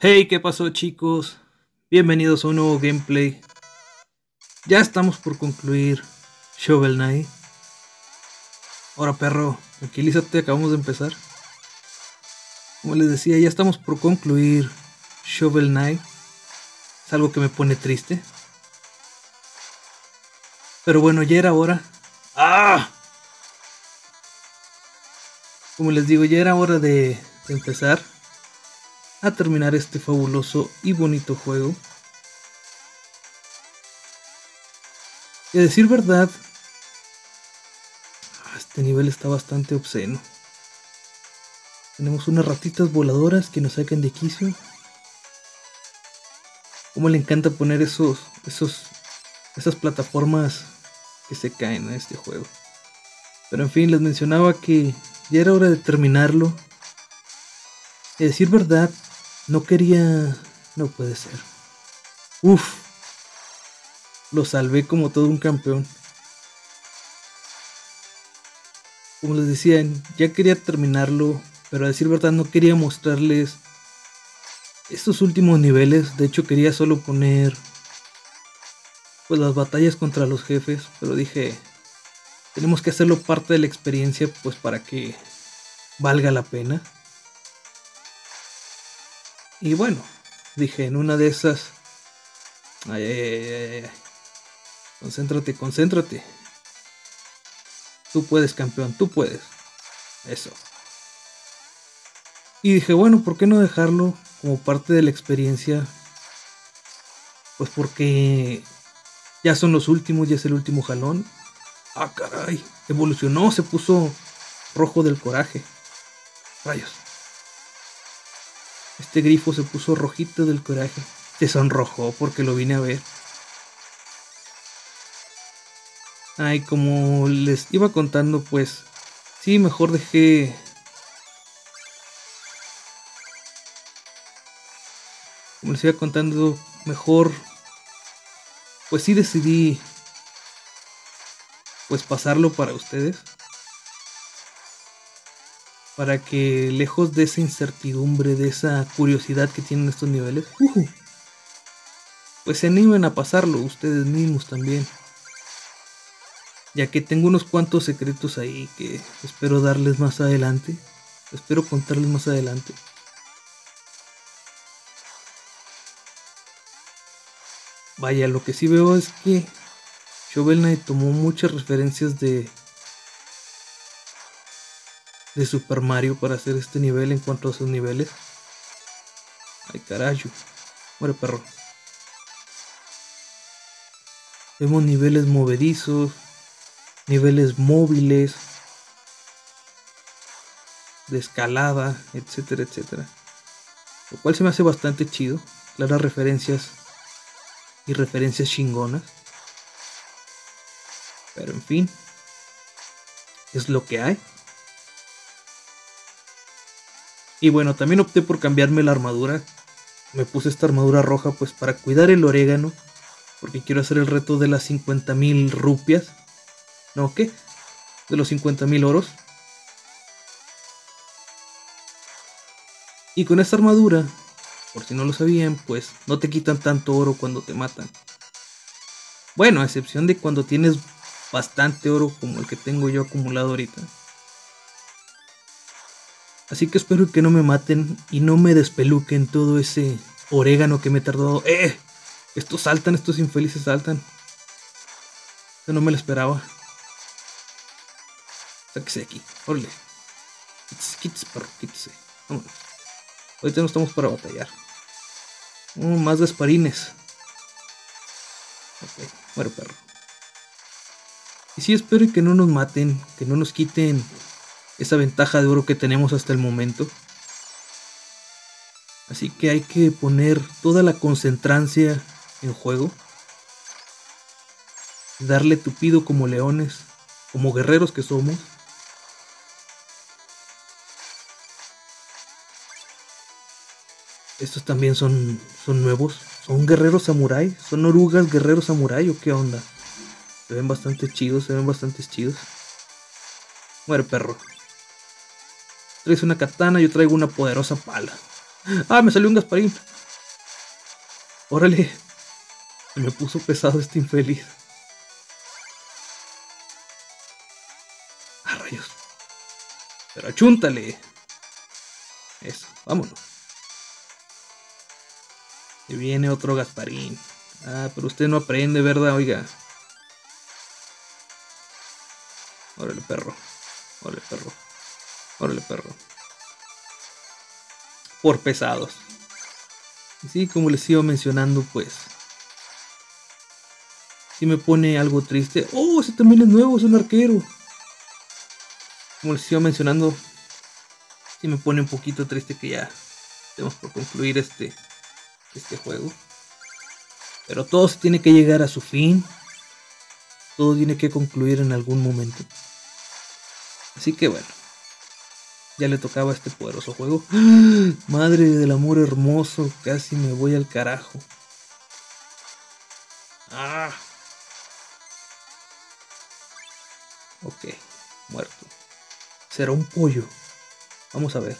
Hey, ¿qué pasó chicos? Bienvenidos a un nuevo gameplay. Ya estamos por concluir Shovel Knight. Ahora perro, tranquilízate, acabamos de empezar. Como les decía, ya estamos por concluir Shovel Knight. Es algo que me pone triste. Pero bueno, ya era hora. ¡Ah! Como les digo, ya era hora de, de empezar a terminar este fabuloso y bonito juego. Y a decir verdad, este nivel está bastante obsceno. Tenemos unas ratitas voladoras que nos sacan de quicio. Como le encanta poner esos, esos, esas plataformas que se caen a este juego. Pero en fin, les mencionaba que ya era hora de terminarlo. Y a decir verdad, no quería... No puede ser. Uf. Lo salvé como todo un campeón. Como les decía, ya quería terminarlo, pero a decir verdad no quería mostrarles estos últimos niveles. De hecho quería solo poner pues las batallas contra los jefes, pero dije, tenemos que hacerlo parte de la experiencia pues para que valga la pena. Y bueno, dije, en una de esas... Ay, ay, ay, concéntrate, concéntrate. Tú puedes, campeón, tú puedes. Eso. Y dije, bueno, ¿por qué no dejarlo como parte de la experiencia? Pues porque ya son los últimos, ya es el último jalón. Ah, caray, evolucionó, se puso rojo del coraje. Rayos. Este grifo se puso rojito del coraje. Se sonrojó porque lo vine a ver. Ay, como les iba contando, pues sí, mejor dejé... Como les iba contando, mejor... Pues sí decidí... Pues pasarlo para ustedes para que lejos de esa incertidumbre, de esa curiosidad que tienen estos niveles, pues se animen a pasarlo ustedes mismos también. Ya que tengo unos cuantos secretos ahí que espero darles más adelante, espero contarles más adelante. Vaya, lo que sí veo es que Shovel Knight tomó muchas referencias de de Super Mario para hacer este nivel en cuanto a sus niveles. Ay, carajo. Muere perro. Vemos niveles movedizos, niveles móviles, de escalada, etcétera, etcétera. Lo cual se me hace bastante chido. Claras referencias y referencias chingonas. Pero en fin, es lo que hay. Y bueno, también opté por cambiarme la armadura. Me puse esta armadura roja pues para cuidar el orégano. Porque quiero hacer el reto de las 50.000 rupias. ¿No qué? De los 50.000 oros. Y con esta armadura, por si no lo sabían, pues no te quitan tanto oro cuando te matan. Bueno, a excepción de cuando tienes bastante oro como el que tengo yo acumulado ahorita. Así que espero que no me maten y no me despeluquen todo ese orégano que me tardó. ¡Eh! Estos saltan, estos infelices saltan. Yo no me lo esperaba. Sáquese aquí, órale. Quítese, quítese, perro, quítese. Vámonos. Ahorita no estamos para batallar. Oh, más gasparines. Ok, muero perro. Y sí, espero que no nos maten, que no nos quiten esa ventaja de oro que tenemos hasta el momento. Así que hay que poner toda la concentrancia en juego. Darle tupido como leones, como guerreros que somos. Estos también son, son nuevos. Son guerreros samurai. Son orugas guerreros samurai o qué onda. Se ven bastante chidos, se ven bastante chidos. Muere perro. Traes una katana, yo traigo una poderosa pala. Ah, me salió un Gasparín. Órale. Me puso pesado este infeliz. Ah, rayos. Pero achúntale. Eso, vámonos. Y viene otro Gasparín. Ah, pero usted no aprende, ¿verdad? Oiga. Órale, perro. Órale, perro. Órale, perro. Por pesados. Y sí, como les iba mencionando, pues. Si me pone algo triste. Oh, ese también es nuevo, es un arquero. Como les iba mencionando. Si me pone un poquito triste que ya tenemos por concluir este, este juego. Pero todo se tiene que llegar a su fin. Todo tiene que concluir en algún momento. Así que bueno. Ya le tocaba este poderoso juego. Madre del amor hermoso, casi me voy al carajo. Ah. Ok, muerto. Será un pollo. Vamos a ver.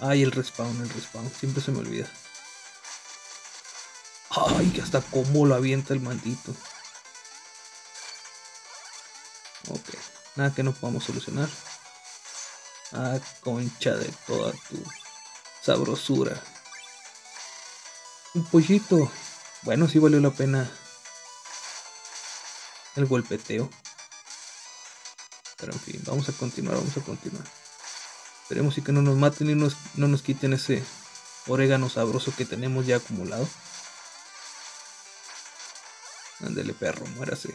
Ay, el respawn, el respawn. Siempre se me olvida. Ay, que hasta cómo lo avienta el maldito. Ok, nada que no podamos solucionar. Ah, concha de toda tu sabrosura. Un pollito. Bueno, sí valió la pena el golpeteo. Pero en fin, vamos a continuar, vamos a continuar. Esperemos y que no nos maten y no nos quiten ese orégano sabroso que tenemos ya acumulado. Ándele perro, muérase.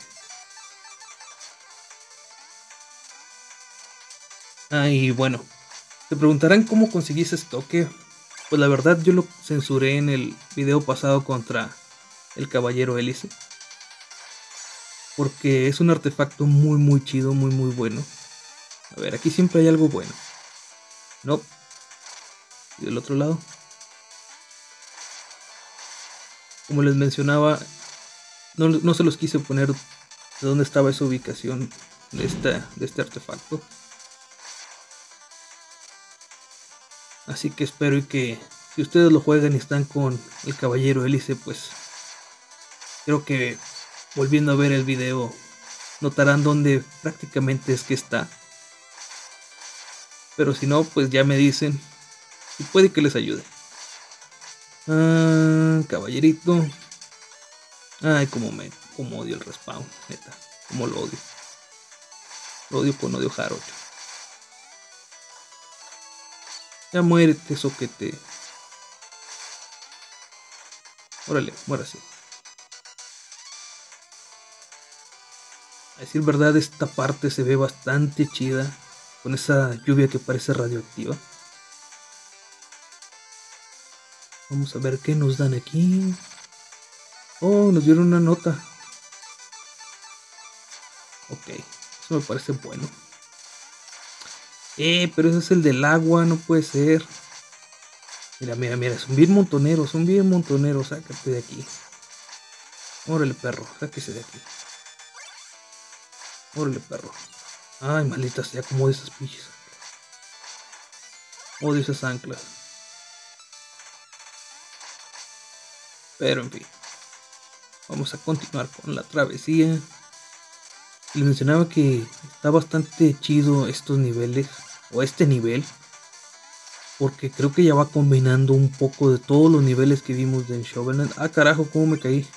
Ah, y bueno, se preguntarán cómo conseguí ese estoque. Pues la verdad yo lo censuré en el video pasado contra el caballero hélice. Porque es un artefacto muy muy chido, muy muy bueno. A ver, aquí siempre hay algo bueno. No. Y del otro lado. Como les mencionaba, no, se los quise poner de dónde estaba esa ubicación de, de este artefacto. Así que espero y que si ustedes lo juegan y están con el caballero hélice, pues creo que volviendo a ver el video notarán dónde prácticamente es que está. Pero si no, pues ya me dicen y puede que les ayude. Ah, caballerito. Ay, como me, como odio el respawn, neta. Como lo odio. Lo odio con odio jarocho. Ya muérete, soquete. Órale, muérase. A decir verdad, esta parte se ve bastante chida. Con esa lluvia que parece radioactiva. Vamos a ver qué nos dan aquí. Oh, nos dieron una nota. Ok, eso me parece bueno. Eh, pero ese es el del agua, no puede ser. Mira, mira, mira, es un bien montonero, es un bien montonero, sácate de aquí. Órale, perro, sáquese de aquí. Órale, perro. Ay, maldita sea, como de esas pinches. Odio esas anclas. Pero en fin. Vamos a continuar con la travesía. Les mencionaba que está bastante chido estos niveles, o este nivel, porque creo que ya va combinando un poco de todos los niveles que vimos de Shovel Knight. Ah, carajo, cómo me caí.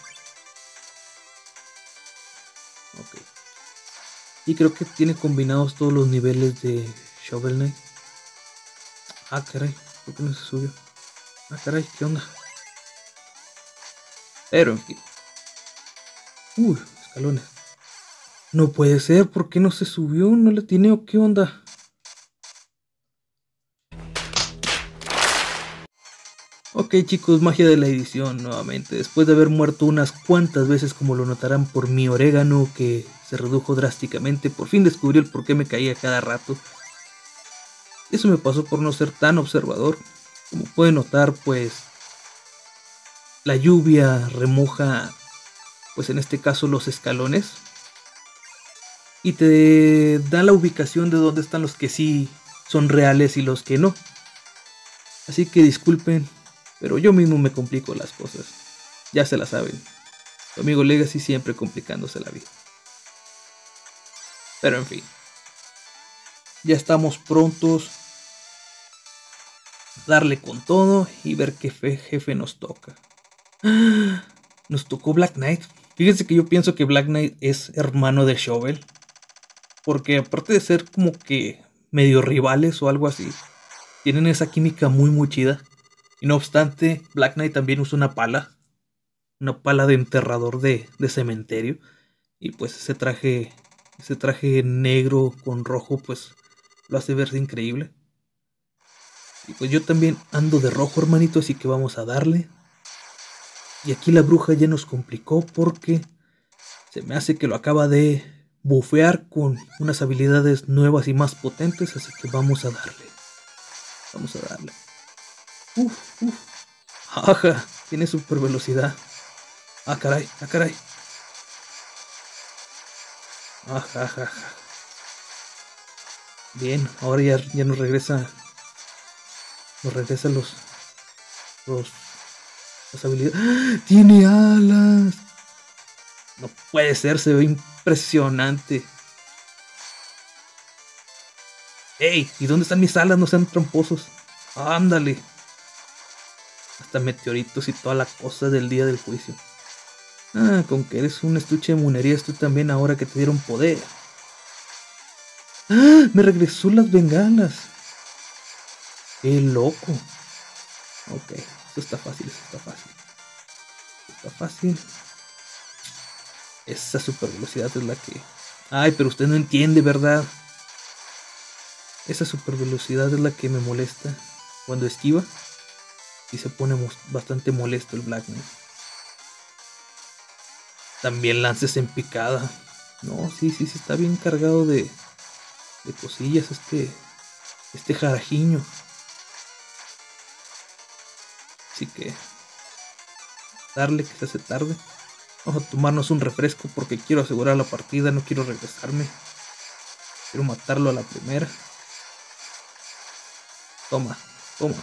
Ok. Y creo que tiene combinados todos los niveles de Shovel Knight. Ah, caray, ¿por qué no se subió? Ah, caray, ¿qué onda? Pero en fin. Uy, escalones. No puede ser, ¿por qué no se subió? ¿No le tiene o qué onda? Ok chicos, magia de la edición nuevamente. Después de haber muerto unas cuantas veces como lo notarán por mi orégano que se redujo drásticamente, por fin descubrí el por qué me caía cada rato. Eso me pasó por no ser tan observador. Como pueden notar, pues la lluvia remoja pues en este caso los escalones. Y te da la ubicación de dónde están los que sí son reales y los que no. Así que disculpen Pero yo mismo me complico las cosas. Ya se la saben. Tu amigo Legacy siempre complicándose la vida. Pero en fin. Ya estamos prontos. Darle con todo y ver qué jefe nos toca. Nos tocó Black Knight. Fíjense que yo pienso que Black Knight es hermano de Shovel. Porque aparte de ser como que medio rivales o algo así, tienen esa química muy muy chida. Y no obstante, Black Knight también usa una pala. Una pala de enterrador de, de cementerio. Y pues ese traje. Ese traje negro con rojo, pues lo hace verse increíble. Y pues yo también ando de rojo, hermanito, así que vamos a darle. Y aquí la bruja ya nos complicó porque se me hace que lo acaba de bufear con unas habilidades nuevas y más potentes, así que vamos a darle. Vamos a darle. Uf, uf. Tiene super velocidad. Ah, caray, ah, caray. Ajá. Bien, ahora ya, ya nos regresa. Nos regresa los. Los. Las habilidades. ¡Ah! ¡Tiene alas! No puede ser, se ve impresionante. ¡Ey! ¿Y dónde están mis alas? No sean tramposos. Ándale. Hasta meteoritos y toda la cosa del día del juicio. Ah, con que eres un estuche de monerías tú también ahora que te dieron poder. ¡Ah! Me regresó las bengalas. ¡Qué loco! Ok, esto está fácil, esto está fácil. está fácil. Esa super velocidad es la que... Ay, pero usted no entiende, ¿verdad? Esa super velocidad es la que me molesta. Cuando esquiva, y se pone bastante molesto el Black Knight. También lances en picada. No, sí, sí, sí, está bien cargado de, de cosillas este, este jarajiño. Así que darle que se hace tarde. Vamos a tomarnos un refresco porque quiero asegurar la partida, no quiero regresarme. Quiero matarlo a la primera. Toma, toma.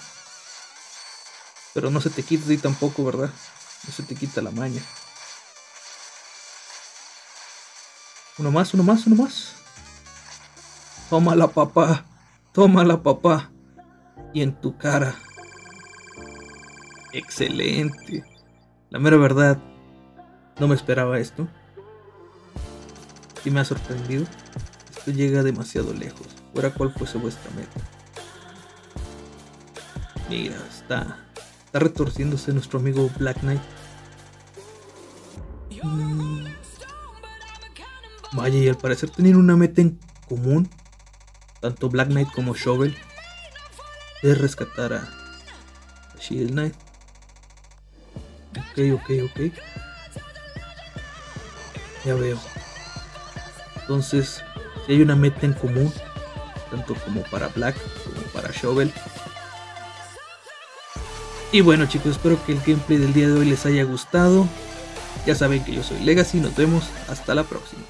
Pero no se te quita ahí tampoco, ¿verdad? No se te quita la maña. Uno más, uno más, uno más. Tómala, papá. Tómala, papá. Y en tu cara. Excelente. La mera verdad, no me esperaba esto. Y me ha sorprendido. Esto llega demasiado lejos. Fuera cuál fuese vuestra meta. Mira, está. Está retorciéndose nuestro amigo Black Knight. Mm. Vaya, y al parecer tenían una meta en común. Tanto Black Knight como Shovel. Es rescatar a Shield Knight. Ok, ok, ok. Ya veo. Entonces, si hay una meta en común, tanto como para Black como para Shovel. Y bueno chicos, espero que el gameplay del día de hoy les haya gustado. Ya saben que yo soy Legacy, nos vemos hasta la próxima.